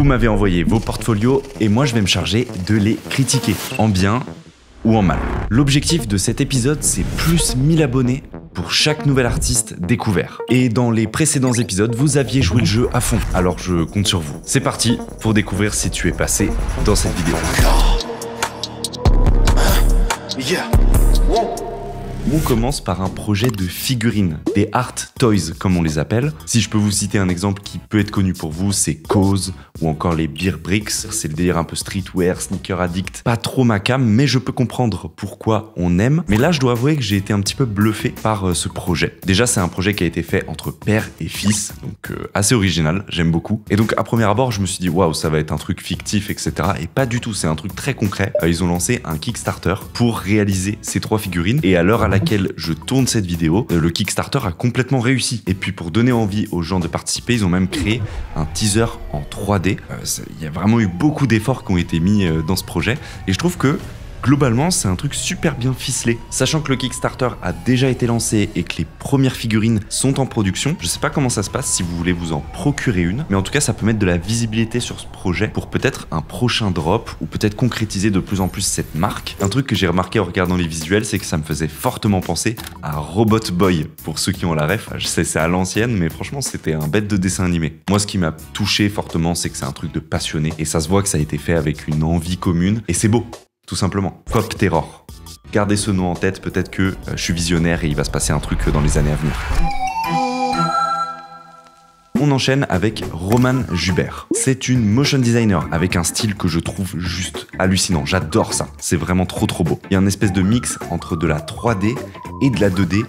Vous m'avez envoyé vos portfolios et moi je vais me charger de les critiquer, en bien ou en mal. L'objectif de cet épisode, c'est plus 1000 abonnés pour chaque nouvel artiste découvert. Et dans les précédents épisodes, vous aviez joué le jeu à fond, alors je compte sur vous. C'est parti pour découvrir si tu es passé dans cette vidéo. On commence par un projet de figurines, des art toys comme on les appelle. Si je peux vous citer un exemple qui peut être connu pour vous, c'est Cause ou encore les Beer Bricks. C'est le délire un peu streetwear, sneaker addict. Pas trop ma cam, mais je peux comprendre pourquoi on aime. Mais là, je dois avouer que j'ai été un petit peu bluffé par euh, ce projet. Déjà, c'est un projet qui a été fait entre père et fils, donc euh, assez original, j'aime beaucoup. Et donc, à premier abord, je me suis dit, waouh, ça va être un truc fictif, etc. Et pas du tout, c'est un truc très concret. Euh, ils ont lancé un Kickstarter pour réaliser ces trois figurines. Et à l'heure laquelle je tourne cette vidéo, le Kickstarter a complètement réussi. Et puis, pour donner envie aux gens de participer, ils ont même créé un teaser en 3D euh, il y a vraiment eu beaucoup d'efforts qui ont été mis euh, dans ce projet. Et je trouve que Globalement, c'est un truc super bien ficelé. Sachant que le Kickstarter a déjà été lancé et que les premières figurines sont en production, je sais pas comment ça se passe si vous voulez vous en procurer une, mais en tout cas, ça peut mettre de la visibilité sur ce projet pour peut-être un prochain drop ou peut-être concrétiser de plus en plus cette marque. Un truc que j'ai remarqué en regardant les visuels, c'est que ça me faisait fortement penser à Robot Boy. Pour ceux qui ont la ref, je sais c'est à l'ancienne, mais franchement, c'était un bête de dessin animé. Moi, ce qui m'a touché fortement, c'est que c'est un truc de passionné et ça se voit que ça a été fait avec une envie commune et c'est beau tout simplement. Pop Terror. Gardez ce nom en tête, peut-être que euh, je suis visionnaire et il va se passer un truc dans les années à venir. On enchaîne avec Roman Jubert. C'est une motion designer avec un style que je trouve juste hallucinant. J'adore ça. C'est vraiment trop trop beau. Il y a un espèce de mix entre de la 3D et de la 2D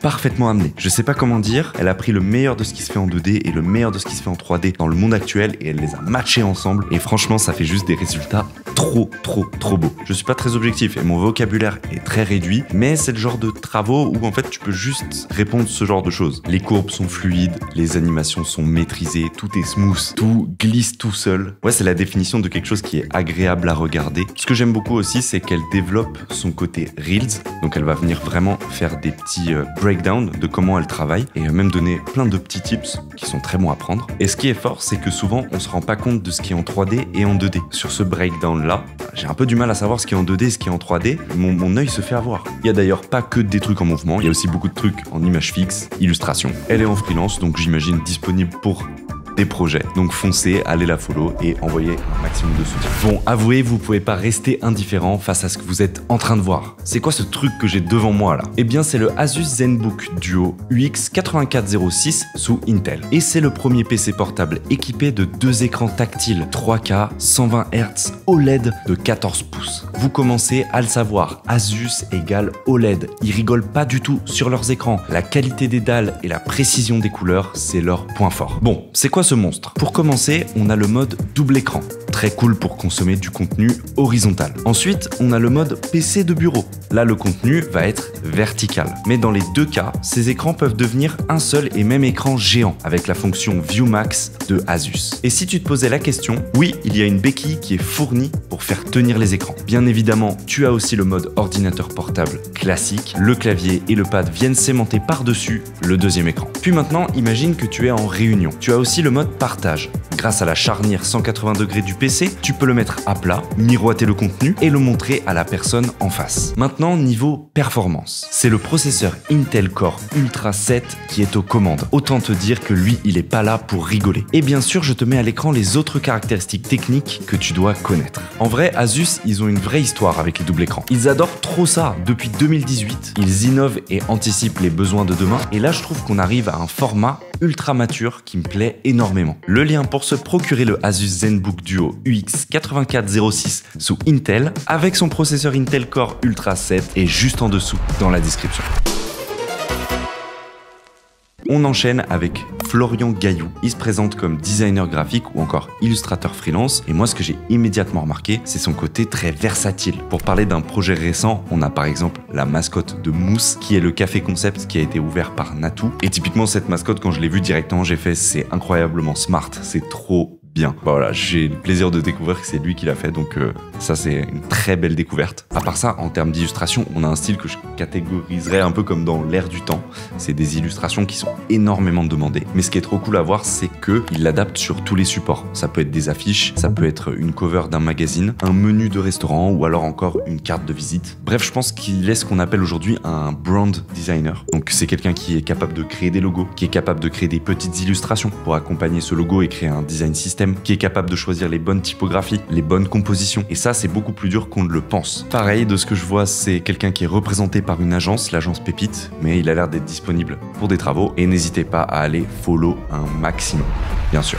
parfaitement amené. Je sais pas comment dire, elle a pris le meilleur de ce qui se fait en 2D et le meilleur de ce qui se fait en 3D dans le monde actuel et elle les a matchés ensemble et franchement ça fait juste des résultats trop trop trop beaux. Je suis pas très objectif et mon vocabulaire est très réduit, mais c'est le genre de travaux où en fait tu peux juste répondre ce genre de choses. Les courbes sont fluides, les animations sont maîtrisées, tout est smooth, tout glisse tout seul. Ouais, c'est la définition de quelque chose qui est agréable à regarder. Ce que j'aime beaucoup aussi, c'est qu'elle développe son côté reels, donc elle va venir vraiment faire des petits euh, breakdown de comment elle travaille et même donner plein de petits tips qui sont très bons à prendre. Et ce qui est fort, c'est que souvent on se rend pas compte de ce qui est en 3D et en 2D. Sur ce breakdown là, j'ai un peu du mal à savoir ce qui est en 2D et ce qui est en 3D. Mon, mon œil se fait avoir. Il y a d'ailleurs pas que des trucs en mouvement, il y a aussi beaucoup de trucs en image fixe, illustration. Elle est en freelance, donc j'imagine disponible pour des projets. Donc foncez, allez la follow et envoyez un maximum de soutien. Bon, avouez, vous pouvez pas rester indifférent face à ce que vous êtes en train de voir. C'est quoi ce truc que j'ai devant moi là? Eh bien, c'est le Asus ZenBook Duo UX 8406 sous Intel. Et c'est le premier PC portable équipé de deux écrans tactiles 3K 120 Hz OLED de 14 pouces. Vous commencez à le savoir, Asus égale OLED. Ils rigolent pas du tout sur leurs écrans. La qualité des dalles et la précision des couleurs, c'est leur point fort. Bon, c'est quoi ce monstre Pour commencer, on a le mode double écran. Très cool pour consommer du contenu horizontal. Ensuite, on a le mode PC de bureau. Là, le contenu va être vertical. Mais dans les deux cas, ces écrans peuvent devenir un seul et même écran géant avec la fonction ViewMax de Asus. Et si tu te posais la question, oui, il y a une béquille qui est fournie pour faire tenir les écrans. Bien évidemment, tu as aussi le mode ordinateur portable classique. Le clavier et le pad viennent s'aimanter par-dessus le deuxième écran. Puis maintenant, imagine que tu es en réunion. Tu as aussi le mode partage. Grâce à la charnière 180 degrés du PC, tu peux le mettre à plat, miroiter le contenu et le montrer à la personne en face. Maintenant, niveau performance. C'est le processeur Intel Core Ultra 7 qui est aux commandes. Autant te dire que lui, il est pas là pour rigoler. Et bien sûr, je te mets à l'écran les autres caractéristiques techniques que tu dois connaître. En vrai, Asus, ils ont une vraie histoire avec les doubles écrans. Ils adorent trop ça depuis 2018. Ils innovent et anticipent les besoins de demain. Et là, je trouve qu'on arrive à un format ultra mature qui me plaît énormément. Le lien pour se procurer le Asus ZenBook Duo UX 8406 sous Intel avec son processeur Intel Core Ultra 7 est juste en dessous dans la description. On enchaîne avec Florian Gaillou. Il se présente comme designer graphique ou encore illustrateur freelance. Et moi, ce que j'ai immédiatement remarqué, c'est son côté très versatile. Pour parler d'un projet récent, on a par exemple la mascotte de Mousse, qui est le café concept qui a été ouvert par Natou. Et typiquement, cette mascotte, quand je l'ai vue directement, j'ai fait c'est incroyablement smart, c'est trop bien. Voilà, j'ai le plaisir de découvrir que c'est lui qui l'a fait, donc euh, ça c'est une très belle découverte. À part ça, en termes d'illustration, on a un style que je catégoriserais un peu comme dans l'air du temps. C'est des illustrations qui sont énormément demandées. Mais ce qui est trop cool à voir, c'est qu'il l'adapte sur tous les supports. Ça peut être des affiches, ça peut être une cover d'un magazine, un menu de restaurant ou alors encore une carte de visite. Bref, je pense qu'il est ce qu'on appelle aujourd'hui un brand designer. Donc c'est quelqu'un qui est capable de créer des logos, qui est capable de créer des petites illustrations pour accompagner ce logo et créer un design qui est capable de choisir les bonnes typographies, les bonnes compositions. Et ça, c'est beaucoup plus dur qu'on ne le pense. Pareil, de ce que je vois, c'est quelqu'un qui est représenté par une agence, l'agence Pépite, mais il a l'air d'être disponible pour des travaux. Et n'hésitez pas à aller follow un maximum, bien sûr.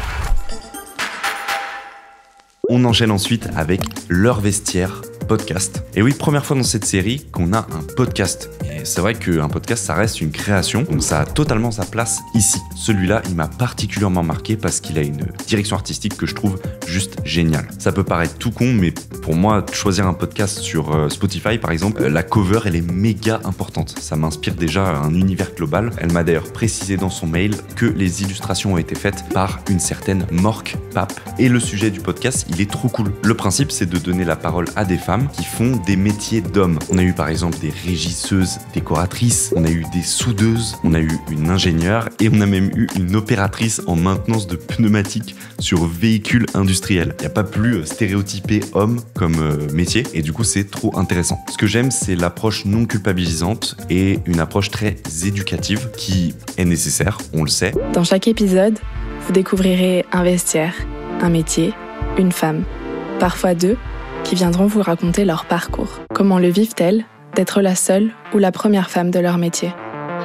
On enchaîne ensuite avec leur vestiaire podcast. Et oui, première fois dans cette série qu'on a un podcast. Et c'est vrai qu'un podcast, ça reste une création, donc ça a totalement sa place ici. Celui-là, il m'a particulièrement marqué parce qu'il a une direction artistique que je trouve juste géniale. Ça peut paraître tout con, mais pour moi, choisir un podcast sur euh, Spotify, par exemple, euh, la cover, elle est méga importante. Ça m'inspire déjà un univers global. Elle m'a d'ailleurs précisé dans son mail que les illustrations ont été faites par une certaine Mork Pape. Et le sujet du podcast, il est trop cool. Le principe, c'est de donner la parole à des femmes qui font des métiers d'hommes. On a eu par exemple des régisseuses, décoratrices, on a eu des soudeuses, on a eu une ingénieure et on a même eu une opératrice en maintenance de pneumatiques sur véhicules industriels. Il n'y a pas plus euh, stéréotypé homme comme euh, métier et du coup c'est trop intéressant. Ce que j'aime c'est l'approche non culpabilisante et une approche très éducative qui est nécessaire, on le sait. Dans chaque épisode, vous découvrirez un vestiaire, un métier, une femme, parfois deux qui viendront vous raconter leur parcours. Comment le vivent-elles d'être la seule ou la première femme de leur métier?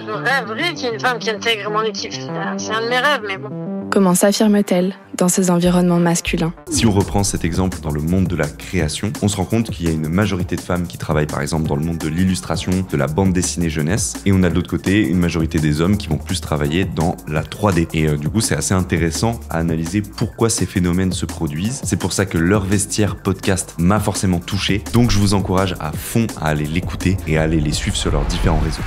Je rêverais qu'il y ait une femme qui intègre mon équipe. C'est un de mes rêves, mais bon. Comment s'affirme-t-elle dans ces environnements masculins Si on reprend cet exemple dans le monde de la création, on se rend compte qu'il y a une majorité de femmes qui travaillent par exemple dans le monde de l'illustration, de la bande dessinée jeunesse, et on a de l'autre côté une majorité des hommes qui vont plus travailler dans la 3D. Et euh, du coup, c'est assez intéressant à analyser pourquoi ces phénomènes se produisent. C'est pour ça que leur vestiaire podcast m'a forcément touché, donc je vous encourage à fond à aller l'écouter et à aller les suivre sur leurs différents réseaux.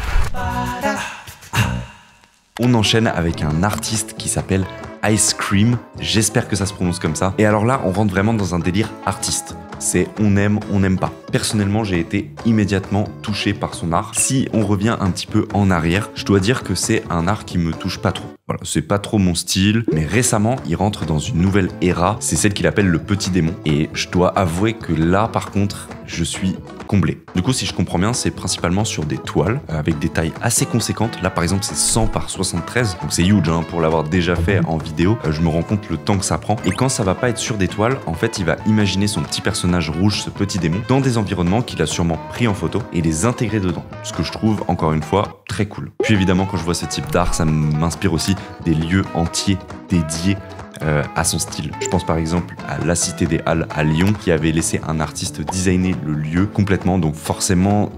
On enchaîne avec un artiste qui s'appelle Ice Cream. J'espère que ça se prononce comme ça. Et alors là, on rentre vraiment dans un délire artiste. C'est on aime, on n'aime pas. Personnellement, j'ai été immédiatement touché par son art. Si on revient un petit peu en arrière, je dois dire que c'est un art qui me touche pas trop. Voilà, c'est pas trop mon style, mais récemment, il rentre dans une nouvelle ère. C'est celle qu'il appelle le petit démon. Et je dois avouer que là, par contre, je suis comblé. Du coup, si je comprends bien, c'est principalement sur des toiles euh, avec des tailles assez conséquentes. Là, par exemple, c'est 100 par 73, donc c'est huge hein, pour l'avoir déjà fait en vidéo. Euh, je me rends compte le temps que ça prend. Et quand ça va pas être sur des toiles, en fait, il va imaginer son petit personnage rouge, ce petit démon, dans des environnements qu'il a sûrement pris en photo et les intégrer dedans. Ce que je trouve, encore une fois, très cool. Puis évidemment, quand je vois ce type d'art, ça m'inspire aussi des lieux entiers dédiés euh, à son style. Je pense par exemple à la Cité des Halles à Lyon qui avait laissé un artiste designer le lieu complètement, donc forcément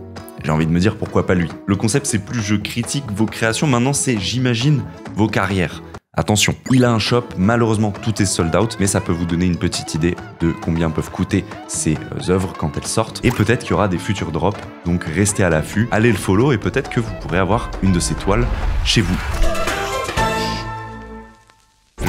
j'ai envie de me dire pourquoi pas lui. Le concept c'est plus je critique vos créations, maintenant c'est j'imagine vos carrières. Attention, il a un shop, malheureusement tout est sold out, mais ça peut vous donner une petite idée de combien peuvent coûter ces euh, œuvres quand elles sortent. Et peut-être qu'il y aura des futurs drops, donc restez à l'affût, allez le follow et peut-être que vous pourrez avoir une de ces toiles chez vous.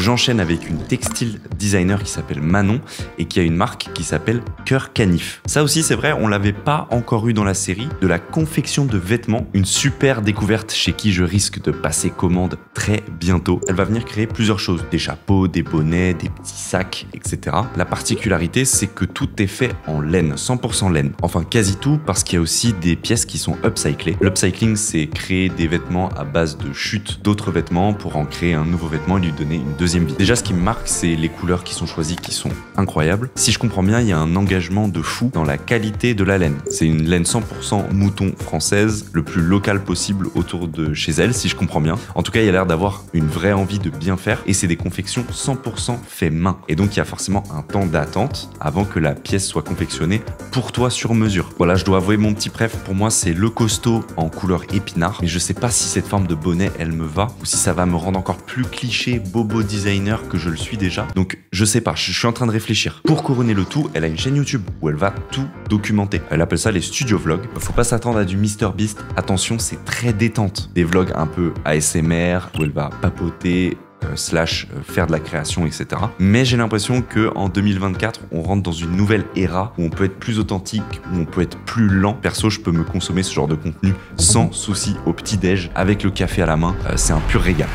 J'enchaîne avec une textile designer qui s'appelle Manon et qui a une marque qui s'appelle Cœur Canif. Ça aussi, c'est vrai, on l'avait pas encore eu dans la série. De la confection de vêtements, une super découverte chez qui je risque de passer commande très bientôt. Elle va venir créer plusieurs choses des chapeaux, des bonnets, des petits sacs, etc. La particularité, c'est que tout est fait en laine, 100% laine. Enfin, quasi tout, parce qu'il y a aussi des pièces qui sont upcyclées. L'upcycling, c'est créer des vêtements à base de chute d'autres vêtements pour en créer un nouveau vêtement et lui donner une deuxième Déjà, ce qui me marque, c'est les couleurs qui sont choisies qui sont incroyables. Si je comprends bien, il y a un engagement de fou dans la qualité de la laine. C'est une laine 100% mouton française, le plus local possible autour de chez elle, si je comprends bien. En tout cas, il y a l'air d'avoir une vraie envie de bien faire et c'est des confections 100% fait main. Et donc, il y a forcément un temps d'attente avant que la pièce soit confectionnée pour toi sur mesure. Voilà, je dois avouer mon petit préf. Pour moi, c'est le costaud en couleur épinard. Mais je sais pas si cette forme de bonnet, elle me va ou si ça va me rendre encore plus cliché, bobo designer que je le suis déjà. Donc je sais pas, je suis en train de réfléchir. Pour couronner le tout, elle a une chaîne YouTube où elle va tout documenter. Elle appelle ça les studio vlogs. Faut pas s'attendre à du MrBeast. Attention, c'est très détente. Des vlogs un peu ASMR où elle va papoter euh, slash euh, faire de la création, etc. Mais j'ai l'impression que en 2024, on rentre dans une nouvelle ère où on peut être plus authentique, où on peut être plus lent. Perso, je peux me consommer ce genre de contenu sans souci au petit-déj, avec le café à la main. Euh, c'est un pur régal.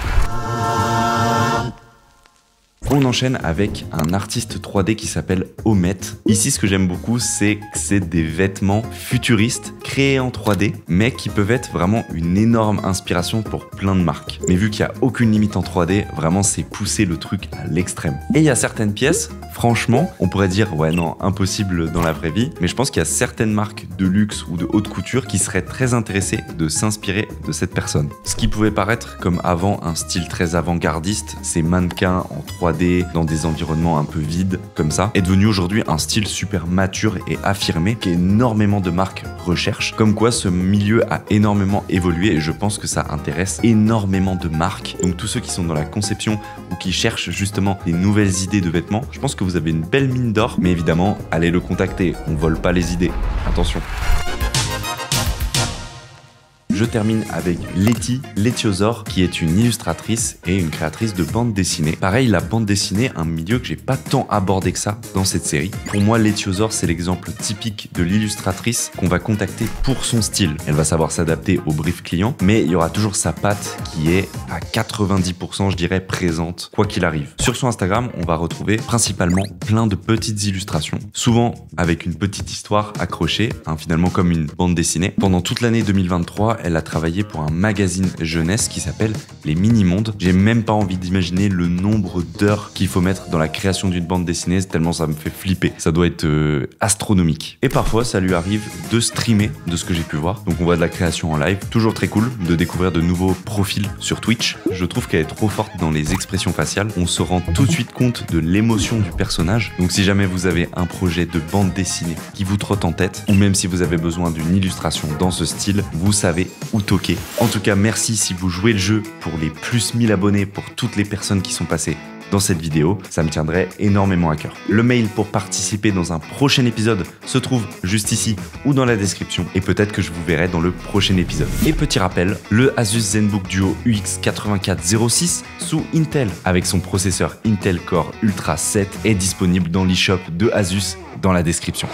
On enchaîne avec un artiste 3D qui s'appelle Omet. Ici, ce que j'aime beaucoup, c'est que c'est des vêtements futuristes créés en 3D, mais qui peuvent être vraiment une énorme inspiration pour plein de marques. Mais vu qu'il n'y a aucune limite en 3D, vraiment, c'est pousser le truc à l'extrême. Et il y a certaines pièces, franchement, on pourrait dire, ouais, non, impossible dans la vraie vie, mais je pense qu'il y a certaines marques de luxe ou de haute couture qui seraient très intéressées de s'inspirer de cette personne. Ce qui pouvait paraître comme avant un style très avant-gardiste, ces mannequins en 3D dans des environnements un peu vides comme ça, est devenu aujourd'hui un style super mature et affirmé qu'énormément de marques recherchent. Comme quoi ce milieu a énormément évolué et je pense que ça intéresse énormément de marques. Donc tous ceux qui sont dans la conception ou qui cherchent justement des nouvelles idées de vêtements, je pense que vous avez une belle mine d'or, mais évidemment, allez le contacter, on vole pas les idées. Attention. Je termine avec Letty Letiosor, qui est une illustratrice et une créatrice de bande dessinée. Pareil, la bande dessinée, un milieu que j'ai pas tant abordé que ça dans cette série. Pour moi, Letiosor, c'est l'exemple typique de l'illustratrice qu'on va contacter pour son style. Elle va savoir s'adapter au brief client, mais il y aura toujours sa patte qui est à 90%, je dirais, présente, quoi qu'il arrive. Sur son Instagram, on va retrouver principalement plein de petites illustrations, souvent avec une petite histoire accrochée, hein, finalement comme une bande dessinée. Pendant toute l'année 2023, elle a travaillé pour un magazine jeunesse qui s'appelle Les Mini-Mondes. J'ai même pas envie d'imaginer le nombre d'heures qu'il faut mettre dans la création d'une bande dessinée, tellement ça me fait flipper. Ça doit être euh, astronomique. Et parfois, ça lui arrive de streamer, de ce que j'ai pu voir. Donc on voit de la création en live. Toujours très cool de découvrir de nouveaux profils sur Twitch. Je trouve qu'elle est trop forte dans les expressions faciales. On se rend tout de suite compte de l'émotion du personnage. Donc si jamais vous avez un projet de bande dessinée qui vous trotte en tête, ou même si vous avez besoin d'une illustration dans ce style, vous savez ou toquer. En tout cas, merci si vous jouez le jeu pour les plus 1000 abonnés pour toutes les personnes qui sont passées dans cette vidéo, ça me tiendrait énormément à cœur. Le mail pour participer dans un prochain épisode se trouve juste ici ou dans la description et peut-être que je vous verrai dans le prochain épisode. Et petit rappel, le Asus ZenBook Duo UX8406 sous Intel avec son processeur Intel Core Ultra 7 est disponible dans l'eShop de Asus dans la description.